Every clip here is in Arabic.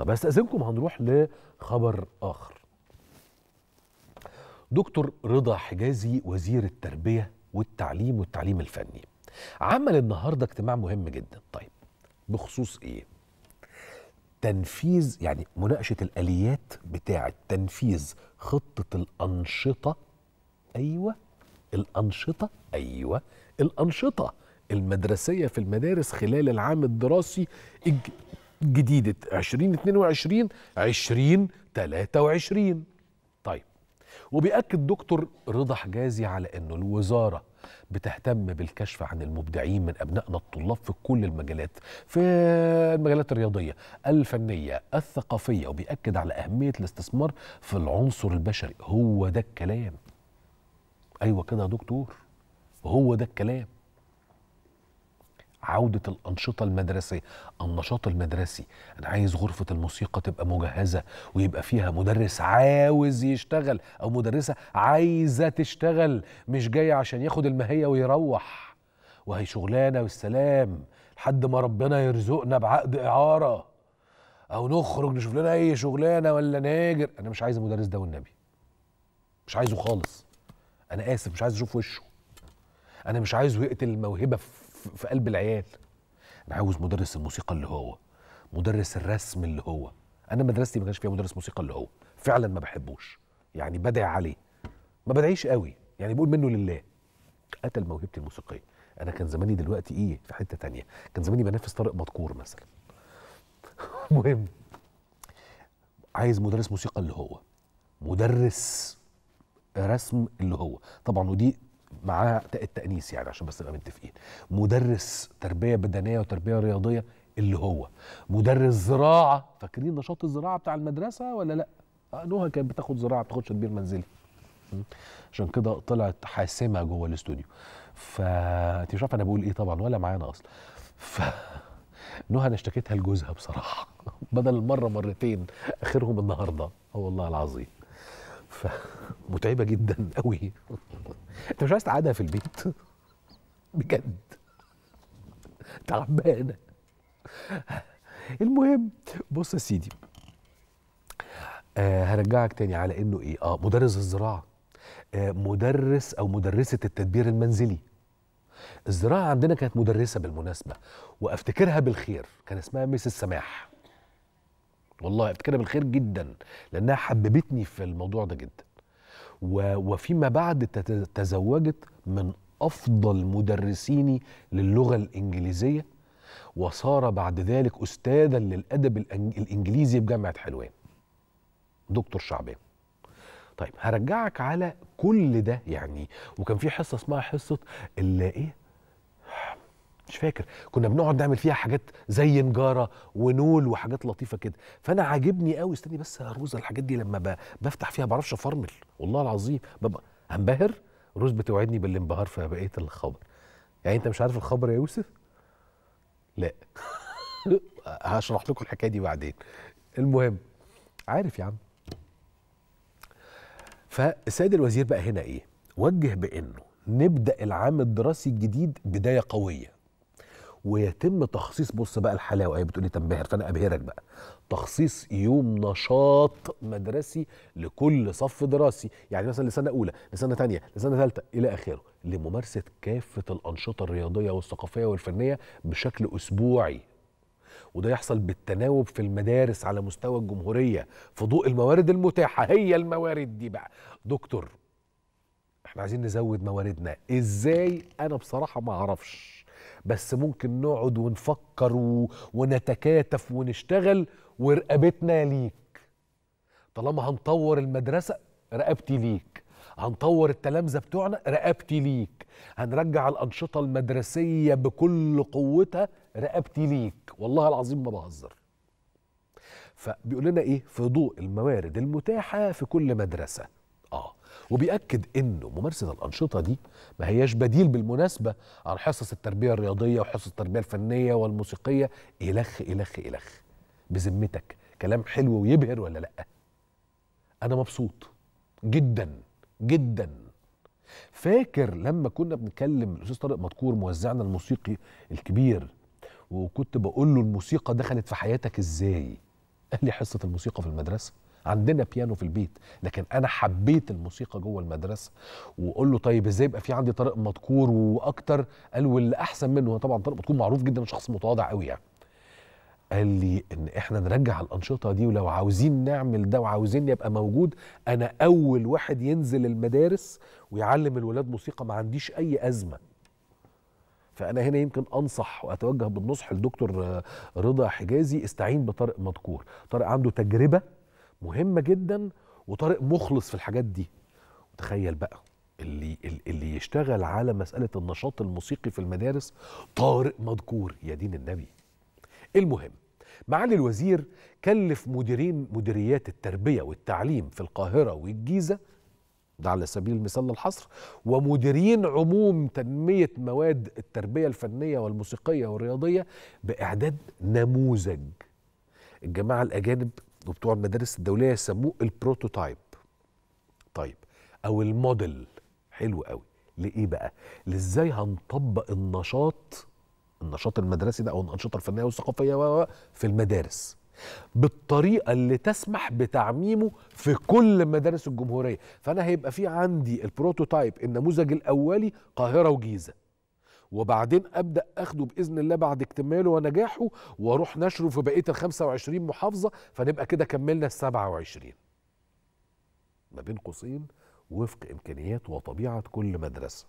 طب أستأذنكم هنروح لخبر آخر. دكتور رضا حجازي وزير التربية والتعليم والتعليم الفني. عمل النهارده اجتماع مهم جدا. طيب بخصوص إيه؟ تنفيذ يعني مناقشة الآليات بتاعة تنفيذ خطة الأنشطة. أيوه الأنشطة أيوه الأنشطة المدرسية في المدارس خلال العام الدراسي. الجديد 2022 2023 طيب وبيأكد دكتور رضا حجازي على إنه الوزارة بتهتم بالكشف عن المبدعين من أبنائنا الطلاب في كل المجالات في المجالات الرياضية الفنية الثقافية وبيأكد على أهمية الاستثمار في العنصر البشري. هو ده الكلام. أيوه كده يا دكتور هو ده الكلام. عودة الأنشطة المدرسية. النشاط المدرسي أنا عايز غرفة الموسيقى تبقى مجهزة ويبقى فيها مدرس عاوز يشتغل أو مدرسة عايزة تشتغل مش جاية عشان ياخد المهية ويروح. وهي شغلانة والسلام. لحد ما ربنا يرزقنا بعقد إعارة. أو نخرج نشوف لنا أي شغلانة ولا ناجر. أنا مش عايز المدرس ده والنبي. مش عايزه خالص. أنا آسف مش عايز أشوف وشه. أنا مش عايزه يقتل الموهبة في في قلب العيال. أنا عاوز مدرس الموسيقى اللي هو مدرس الرسم اللي هو. أنا مدرستي ما كانش فيها مدرس موسيقى اللي هو. فعلا ما بحبوش. يعني بدعي عليه. ما بدعيش قوي. يعني بقول منه لله. قتل موهبتي الموسيقية. أنا كان زماني دلوقتي إيه؟ في حتة تانية. كان زماني بنافس طارق مدكور مثلا. مهم. عايز مدرس موسيقى اللي هو. مدرس رسم اللي هو. طبعا ودي معاه تاء التأنيث يعني عشان بس نبقى متفقين. مدرس تربية بدنية وتربية رياضية اللي هو. مدرس زراعة. فاكرين نشاط الزراعة بتاع المدرسة ولا لأ؟ آه، نهى كانت بتاخد زراعة بتاخد تدبير منزلي? عشان كده طلعت حاسمة جوه الاستوديو. فانت مش عارفة أنا بقول إيه طبعا ولا معانا أصلا. ف نهى أنا اشتكيتها لجوزها بصراحة. بدل المره مرتين آخرهم النهارده. آه والله العظيم. فمتعبه جدا قوي أنت مش عايز تقعدها في البيت؟ بجد. تعبانة. المهم بص يا سيدي. آه هرجعك تاني على إنه إيه؟ آه مدرس الزراعة. آه مدرس أو مدرسة التدبير المنزلي. الزراعة عندنا كانت مدرسة بالمناسبة وأفتكرها بالخير. كان اسمها ميس السماح. والله افتكرها بالخير جدا لأنها حببتني في الموضوع ده جدا. وفيما بعد تزوجت من أفضل مدرسيني للغة الإنجليزية وصار بعد ذلك استاذا للأدب الإنجليزي بجامعه حلوان. دكتور شعبان. طيب هرجعك على كل ده يعني وكان في حصة اسمها حصة إيه؟ مش فاكر. كنا بنقعد نعمل فيها حاجات زي نجارة ونول وحاجات لطيفة كده. فأنا عاجبني قوي. استني بس يا روز الحاجات دي لما بفتح فيها بعرفش أفرمل. والله العظيم. ببقى هنبهر؟ روز بتوعدني بالانبهار في بقية الخبر. يعني أنت مش عارف الخبر يا يوسف؟ لا. هشرح لكم الحكاية دي بعدين. المهم عارف يا عم. فالسيد الوزير بقى هنا إيه؟ وجه بإنه نبدأ العام الدراسي الجديد بداية قوية. ويتم تخصيص بص بقى الحلاوة هي بتقولي تنبهر فأنا أبهرك بقى. تخصيص يوم نشاط مدرسي لكل صف دراسي. يعني مثلا لسنة أولى لسنة تانية لسنة ثالثه إلى آخره. لممارسة كافة الأنشطة الرياضية والثقافية والفنية بشكل أسبوعي. وده يحصل بالتناوب في المدارس على مستوى الجمهورية. في ضوء الموارد المتاحة هي الموارد دي بقى. دكتور إحنا عايزين نزود مواردنا. إزاي؟ أنا بصراحة ما أعرفش. بس ممكن نقعد ونفكر و... ونتكاتف ونشتغل ورقبتنا ليك. طالما هنطور المدرسة رقبتي ليك. هنطور التلامذة بتوعنا رقبتي ليك. هنرجع الأنشطة المدرسية بكل قوتها رقبتي ليك. والله العظيم ما بهزر. فبيقول لنا إيه؟ في ضوء الموارد المتاحة في كل مدرسة. آه. وبيأكد إنه ممارسة الأنشطة دي ما هياش بديل بالمناسبة عن حصص التربية الرياضية وحصص التربية الفنية والموسيقية. إلخ إلخ إلخ. بذمتك كلام حلو ويبهر ولا لأ؟ أنا مبسوط. جدا جدا. فاكر لما كنا بنكلم الأستاذ طارق مدكور موزعنا الموسيقي الكبير وكنت بقول له الموسيقى دخلت في حياتك إزاي؟ قال لي حصة الموسيقى في المدرسة. عندنا بيانو في البيت لكن أنا حبيت الموسيقى جوه المدرسة. وأقول له طيب إزاي يبقى في عندي طارق مدكور وأكتر؟ قال واللي احسن منه طبعا طارق مدكور معروف جدا شخص متواضع قوي يعني. قال لي إن إحنا نرجع الأنشطة دي ولو عاوزين نعمل ده وعاوزين يبقى موجود أنا أول واحد ينزل المدارس ويعلم الولاد موسيقى ما عنديش أي أزمة. فأنا هنا يمكن أنصح وأتوجه بالنصح لدكتور رضا حجازي استعين بطارق مدكور طارق عنده تجربة مهمة جدا وطارق مخلص في الحاجات دي. وتخيل بقى اللي اللي يشتغل على مسألة النشاط الموسيقي في المدارس طارق مدكور. يا دين النبي. المهم معالي الوزير كلف مديرين مديريات التربية والتعليم في القاهرة والجيزة ده على سبيل المثال للحصر ومديرين عموم تنمية مواد التربية الفنية والموسيقية والرياضية بإعداد نموذج. الجماعة الأجانب وبتوع المدارس الدولية يسموه ال prototype. طيب أو الموديل. حلو قوي. لإيه بقى؟ لإزاي هنطبق النشاط النشاط المدرسي ده أو الأنشطة الفنية والثقافية في المدارس؟ بالطريقة اللي تسمح بتعميمه في كل مدارس الجمهورية. فأنا هيبقى في عندي ال prototype النموذج الأولي قاهرة وجيزة. وبعدين أبدأ أخده بإذن الله بعد اكتماله ونجاحه وأروح نشره في بقية ال 25 محافظة فنبقى كده كملنا ال 27 ما بين قوسين وفق إمكانيات وطبيعة كل مدرسة.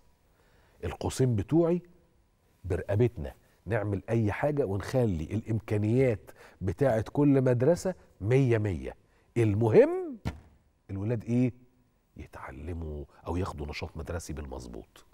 القوسين بتوعي برقبتنا نعمل أي حاجة ونخلي الإمكانيات بتاعة كل مدرسة مية مية. المهم الولاد إيه؟ يتعلموا أو ياخدوا نشاط مدرسي بالمظبوط.